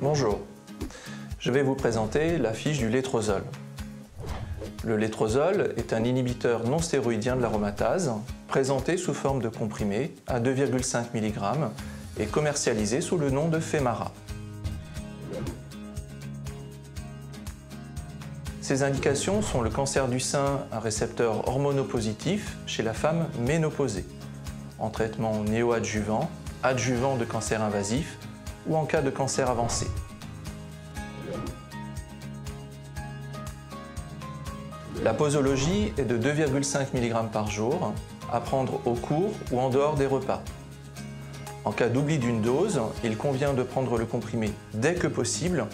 Bonjour, je vais vous présenter la fiche du létrozole. Le létrozole est un inhibiteur non stéroïdien de l'aromatase, présenté sous forme de comprimé à 2,5 mg et commercialisé sous le nom de Femara. Ces indications sont le cancer du sein à récepteur hormonopositif chez la femme ménopausée, en traitement néoadjuvant, adjuvant de cancer invasif ou en cas de cancer avancé. La posologie est de 2,5 mg par jour, à prendre au cours ou en dehors des repas. En cas d'oubli d'une dose, il convient de prendre le comprimé dès que possible,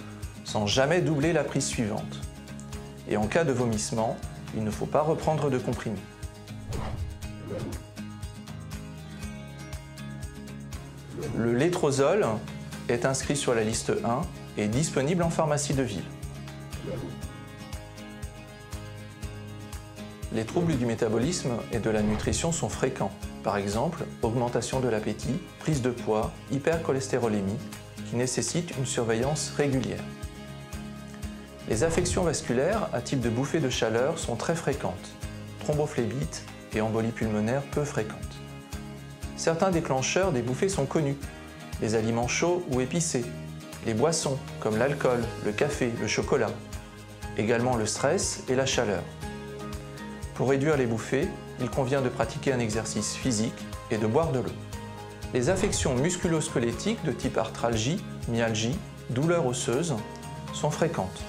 sans jamais doubler la prise suivante. Et en cas de vomissement, il ne faut pas reprendre de comprimé. Le létrozole est inscrit sur la liste 1 et disponible en pharmacie de ville. Les troubles du métabolisme et de la nutrition sont fréquents. Par exemple, augmentation de l'appétit, prise de poids, hypercholestérolémie, qui nécessitent une surveillance régulière. Les affections vasculaires à type de bouffée de chaleur sont très fréquentes, thrombophlébite et embolie pulmonaire peu fréquentes. Certains déclencheurs des bouffées sont connus, les aliments chauds ou épicés, les boissons comme l'alcool, le café, le chocolat, également le stress et la chaleur. Pour réduire les bouffées, il convient de pratiquer un exercice physique et de boire de l'eau. Les affections musculo-squelettiques de type arthralgie, myalgie, douleurs osseuses sont fréquentes.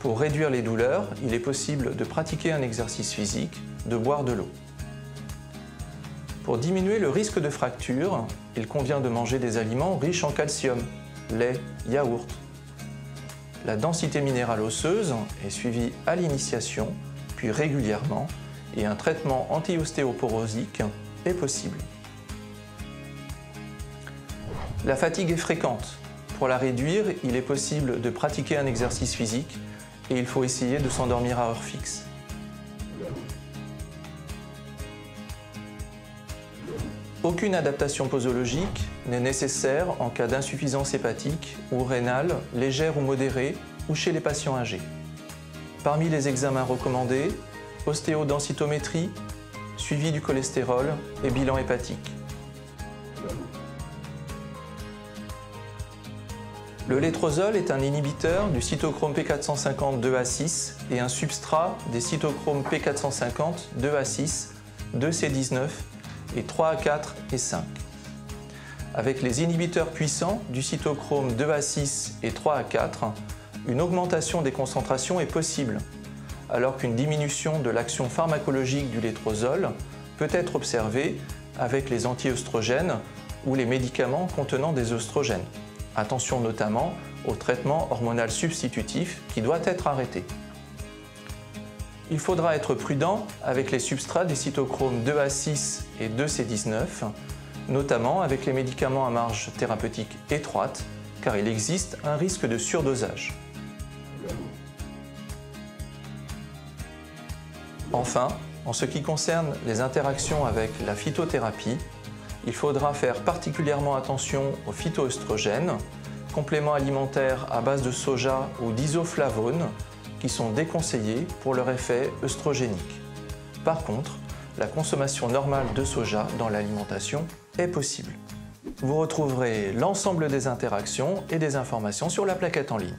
Pour réduire les douleurs, il est possible de pratiquer un exercice physique, de boire de l'eau. Pour diminuer le risque de fracture, il convient de manger des aliments riches en calcium, lait, yaourt. La densité minérale osseuse est suivie à l'initiation puis régulièrement et un traitement anti-ostéoporosique est possible. La fatigue est fréquente. Pour la réduire, il est possible de pratiquer un exercice physique et il faut essayer de s'endormir à heure fixe. Aucune adaptation posologique n'est nécessaire en cas d'insuffisance hépatique ou rénale, légère ou modérée, ou chez les patients âgés. Parmi les examens recommandés, ostéodensitométrie, suivi du cholestérol et bilan hépatique. Le létrozole est un inhibiteur du cytochrome P450 2A6 et un substrat des cytochromes P450 2A6, 2C19 et 3A4 et 5. Avec les inhibiteurs puissants du cytochrome 2A6 et 3A4, une augmentation des concentrations est possible, alors qu'une diminution de l'action pharmacologique du létrozole peut être observée avec les antiœstrogènes ou les médicaments contenant des œstrogènes. Attention notamment au traitement hormonal substitutif qui doit être arrêté. Il faudra être prudent avec les substrats des cytochromes 2A6 et 2C19, notamment avec les médicaments à marge thérapeutique étroite, car il existe un risque de surdosage. Enfin, en ce qui concerne les interactions avec la phytothérapie, il faudra faire particulièrement attention aux phytoestrogènes, compléments alimentaires à base de soja ou d'isoflavones, sont déconseillés pour leur effet œstrogénique. Par contre, la consommation normale de soja dans l'alimentation est possible. Vous retrouverez l'ensemble des interactions et des informations sur la plaquette en ligne.